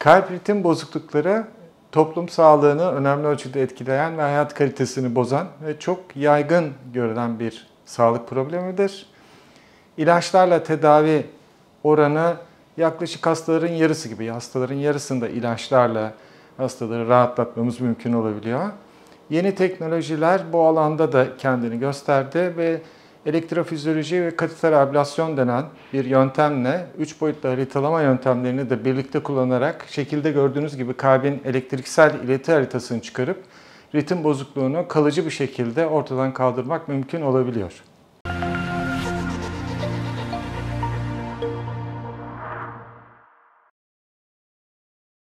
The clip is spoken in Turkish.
Kalp ritim bozuklukları toplum sağlığını önemli ölçüde etkileyen ve hayat kalitesini bozan ve çok yaygın görülen bir sağlık problemidir. İlaçlarla tedavi oranı yaklaşık hastaların yarısı gibi. Hastaların yarısında ilaçlarla hastaları rahatlatmamız mümkün olabiliyor. Yeni teknolojiler bu alanda da kendini gösterdi ve elektrofizyoloji ve kateter ablasyon denen bir yöntemle 3 boyutlu haritalama yöntemlerini de birlikte kullanarak şekilde gördüğünüz gibi kalbin elektriksel ileti haritasını çıkarıp ritim bozukluğunu kalıcı bir şekilde ortadan kaldırmak mümkün olabiliyor.